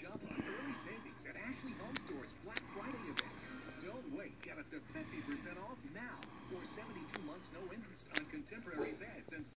jump on early savings at Ashley Home Store's Black Friday event. Don't wait. Get up to 50% off now for 72 months no interest on contemporary beds and